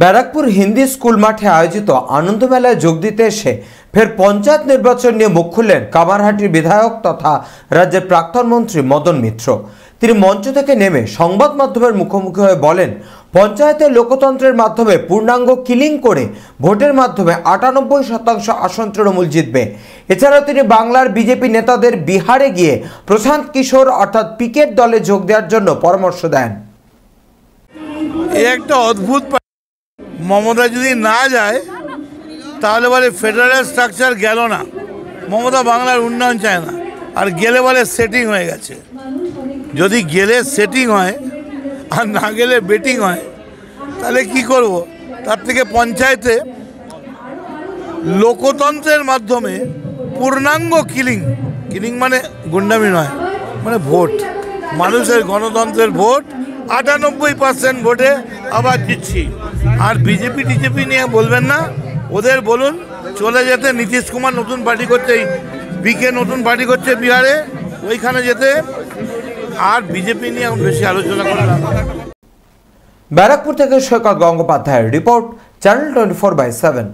Barrackpore Hindi school মাঠে আয়োজিত আনন্দ মেলায় যোগ দিতে এসে ফের পঞ্চায়েত নির্বাচন নিয়ে মুখ খুললেন কামারহাটির বিধায়ক তথা রাজ্যের প্রাক্তন মন্ত্রী মদন মিত্র। তিনি মঞ্চ থেকে নেমে সংবাদ মাধ্যমের মুখোমুখি হয়ে বলেন, পঞ্চায়েতের লোকতন্ত্রের মাধ্যমে পূর্ণাঙ্গ কিলিং করে ভোটের মাধ্যমে আটানব্বই শতাংশ আসন তৃণমূল জিতবে। এছাড়াও তিনি বাংলার বিজেপি নেতাদের বিহারে গিয়ে প্রশান্ত কিশোর অর্থাৎ পিকেট দলে যোগ দেওয়ার জন্য পরামর্শ দেন। একটা অদ্ভুত মমতা যদি না যায়, তাহলে বলে ফেডারেল স্ট্রাকচার গেল না। মমতা বাংলার উন্নয়ন চায় না। আর গেলে বলে সেটিং হয়ে গেছে। যদি গেলে সেটিং হয়, আর না গেলে বেটিং হয়, তাহলে কি করব? তার থেকে পঞ্চায়েতে লোকতন্ত্রের মাধ্যমে পূর্ণাঙ্গ কিলিং কিলিং মানে গুন্ডামি নয় মানে ভোট। মানুষের গণতন্ত্রের ভোট, আটানব্বই পার্সেন্ট ভোটে আবার জিতছি। আর বিজেপি টিজেপি নিয়ে বলবেন না। ওদের বলুন, চলে যেতে নীতিশ কুমার নতুন পার্টি করছে বিকে নতুন পার্টি করছে বিহারে, ওইখানে যেতে। আর বিজেপি নিয়ে এখন বেশি আলোচনা করে না। ব্যারাকপুর থেকে সৈকত গঙ্গোপাধ্যায়ের report, channel twenty four by seven.